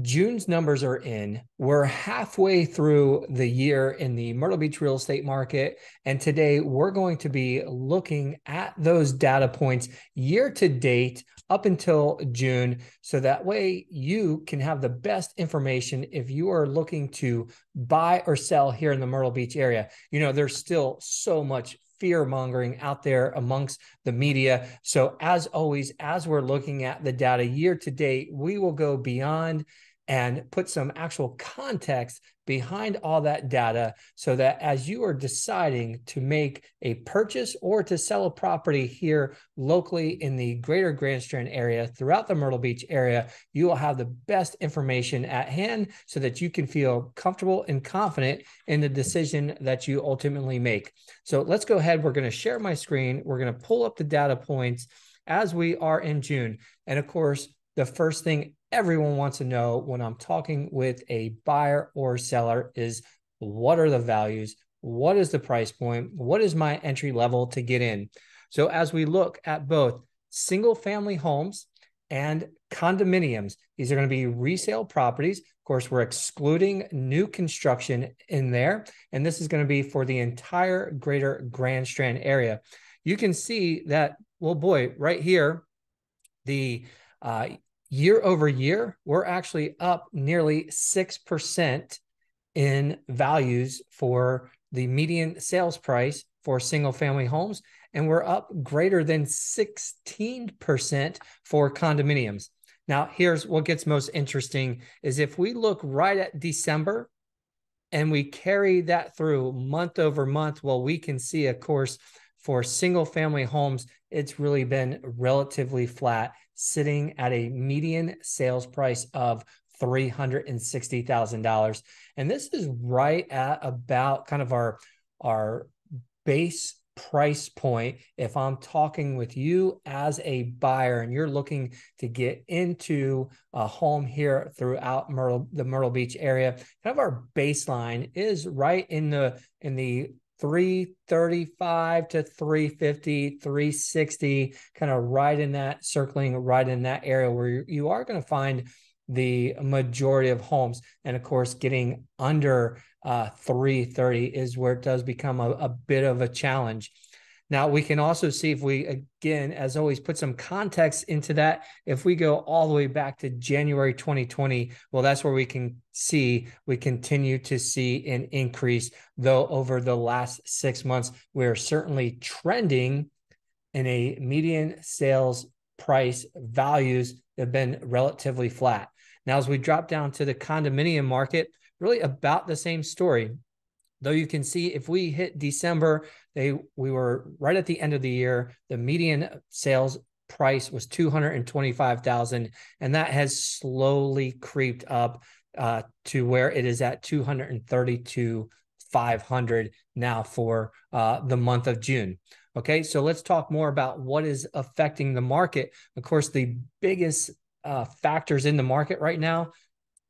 June's numbers are in. We're halfway through the year in the Myrtle Beach real estate market. And today we're going to be looking at those data points year to date up until June. So that way you can have the best information if you are looking to buy or sell here in the Myrtle Beach area. You know, there's still so much fear mongering out there amongst the media. So, as always, as we're looking at the data year to date, we will go beyond and put some actual context behind all that data so that as you are deciding to make a purchase or to sell a property here locally in the greater Grand Strand area throughout the Myrtle Beach area, you will have the best information at hand so that you can feel comfortable and confident in the decision that you ultimately make. So let's go ahead. We're going to share my screen. We're going to pull up the data points as we are in June. And of course, the first thing everyone wants to know when I'm talking with a buyer or seller is what are the values? What is the price point? What is my entry level to get in? So, as we look at both single family homes and condominiums, these are going to be resale properties. Of course, we're excluding new construction in there. And this is going to be for the entire greater Grand Strand area. You can see that, well, boy, right here, the uh, year over year, we're actually up nearly 6% in values for the median sales price for single family homes. And we're up greater than 16% for condominiums. Now, here's what gets most interesting is if we look right at December and we carry that through month over month, well, we can see, of course, for single family homes, it's really been relatively flat sitting at a median sales price of $360,000. And this is right at about kind of our, our base price point if i'm talking with you as a buyer and you're looking to get into a home here throughout myrtle the myrtle beach area kind of our baseline is right in the in the 335 to 350, 360, kind of right in that circling, right in that area where you are going to find the majority of homes. And of course, getting under uh, 330 is where it does become a, a bit of a challenge. Now, we can also see if we, again, as always, put some context into that. If we go all the way back to January 2020, well, that's where we can see we continue to see an increase, though over the last six months, we're certainly trending in a median sales price values have been relatively flat. Now, as we drop down to the condominium market, really about the same story though you can see if we hit December, they we were right at the end of the year. The median sales price was 225,000 and that has slowly creeped up uh, to where it is at 232 500 now for uh, the month of June. Okay, so let's talk more about what is affecting the market. Of course, the biggest uh, factors in the market right now,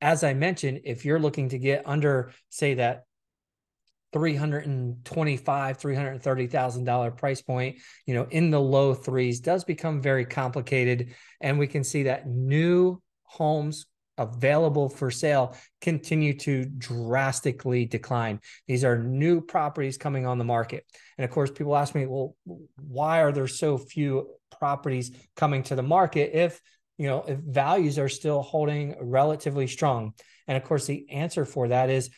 as I mentioned, if you're looking to get under, say, that 325 330000 dollar price point you know in the low threes does become very complicated. And we can see that new homes available for sale continue to drastically decline. These are new properties coming on the market. And of course people ask me well why are there so few properties coming to the market if you know if values are still holding relatively strong? And of course the answer for that is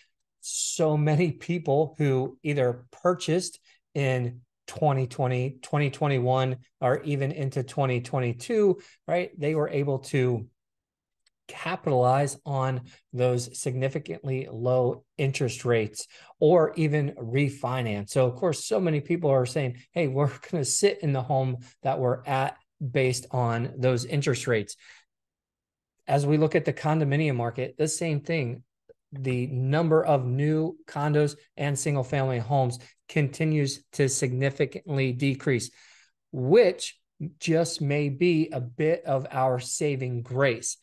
so many people who either purchased in 2020, 2021, or even into 2022, right? They were able to capitalize on those significantly low interest rates or even refinance. So, of course, so many people are saying, hey, we're going to sit in the home that we're at based on those interest rates. As we look at the condominium market, the same thing the number of new condos and single family homes continues to significantly decrease, which just may be a bit of our saving grace.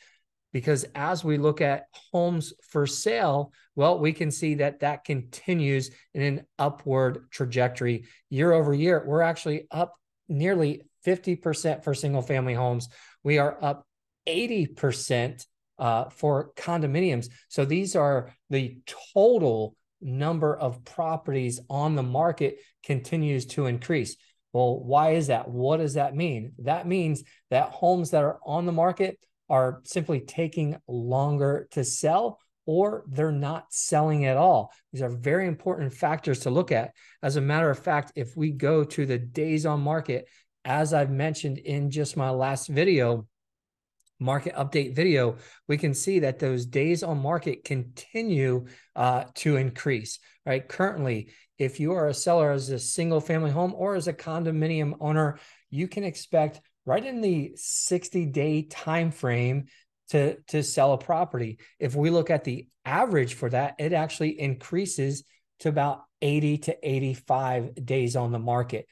Because as we look at homes for sale, well, we can see that that continues in an upward trajectory year over year. We're actually up nearly 50% for single family homes. We are up 80% uh, for condominiums. So these are the total number of properties on the market continues to increase. Well, why is that? What does that mean? That means that homes that are on the market are simply taking longer to sell or they're not selling at all. These are very important factors to look at. As a matter of fact, if we go to the days on market, as I've mentioned in just my last video, market update video, we can see that those days on market continue uh, to increase, right? Currently, if you are a seller as a single family home or as a condominium owner, you can expect right in the 60 day time frame to, to sell a property. If we look at the average for that, it actually increases to about 80 to 85 days on the market.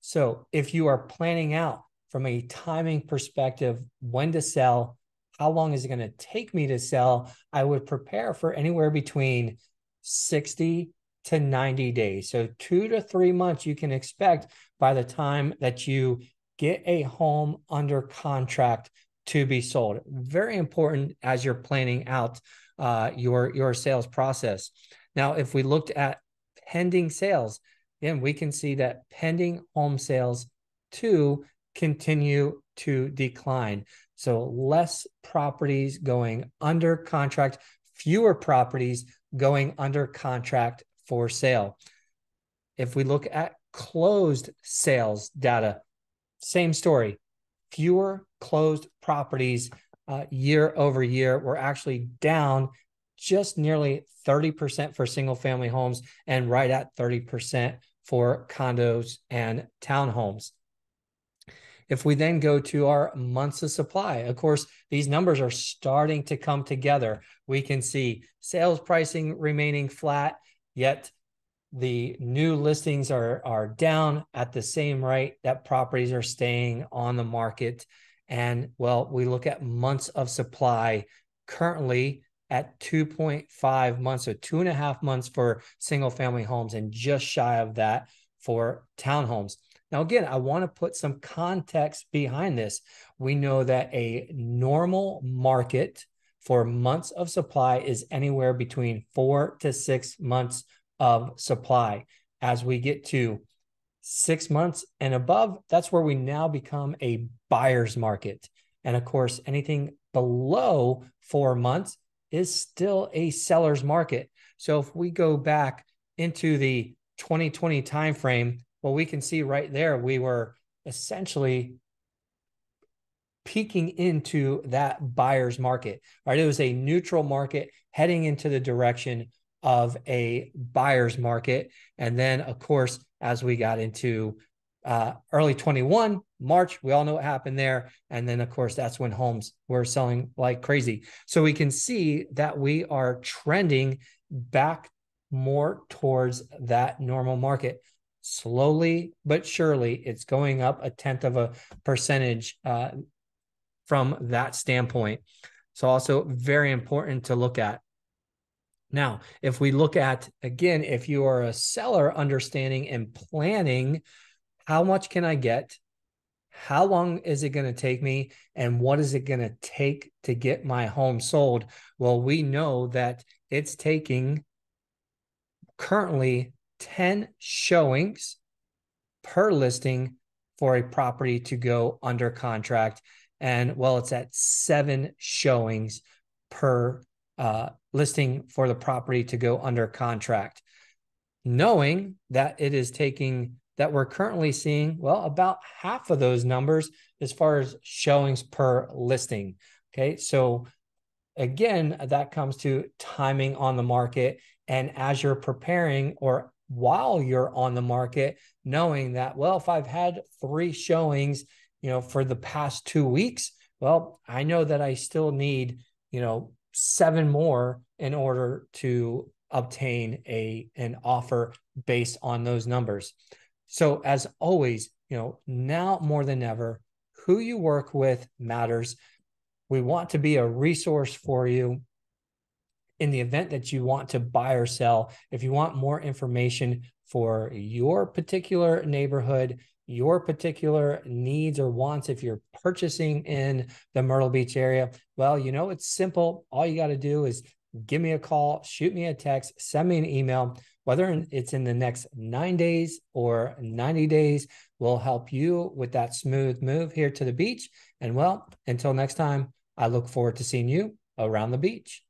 So if you are planning out from a timing perspective, when to sell, how long is it going to take me to sell? I would prepare for anywhere between 60 to 90 days. So, two to three months you can expect by the time that you get a home under contract to be sold. Very important as you're planning out uh, your, your sales process. Now, if we looked at pending sales, then we can see that pending home sales too continue to decline. So less properties going under contract, fewer properties going under contract for sale. If we look at closed sales data, same story. Fewer closed properties uh, year over year. We're actually down just nearly 30% for single family homes and right at 30% for condos and townhomes. If we then go to our months of supply, of course, these numbers are starting to come together. We can see sales pricing remaining flat, yet the new listings are, are down at the same rate that properties are staying on the market. And well, we look at months of supply currently at 2.5 months, so two and a half months for single family homes, and just shy of that for townhomes. Now, again, I want to put some context behind this. We know that a normal market for months of supply is anywhere between four to six months of supply. As we get to six months and above, that's where we now become a buyer's market. And of course, anything below four months is still a seller's market. So if we go back into the 2020 timeframe, well, we can see right there we were essentially peeking into that buyer's market. Right, it was a neutral market heading into the direction of a buyer's market, and then of course as we got into uh, early 21 march we all know what happened there. And then of course that's when homes were selling like crazy. So we can see that we are trending back more towards that normal market slowly but surely it's going up a tenth of a percentage uh, from that standpoint. So also very important to look at. Now if we look at again if you are a seller understanding and planning how much can i get? How long is it going to take me? And what is it going to take to get my home sold? Well we know that it's taking currently 10 showings per listing for a property to go under contract. And well, it's at seven showings per uh, listing for the property to go under contract. Knowing that it is taking that we're currently seeing, well, about half of those numbers as far as showings per listing. Okay. So again, that comes to timing on the market. And as you're preparing or while you're on the market, knowing that, well, if I've had three showings, you know, for the past two weeks, well, I know that I still need, you know, seven more in order to obtain a an offer based on those numbers. So as always, you know, now more than ever, who you work with matters. We want to be a resource for you in the event that you want to buy or sell, if you want more information for your particular neighborhood, your particular needs or wants if you're purchasing in the Myrtle Beach area? Well, you know, it's simple. All you got to do is give me a call, shoot me a text, send me an email. Whether it's in the next nine days or 90 days, we'll help you with that smooth move here to the beach. And well, until next time, I look forward to seeing you around the beach.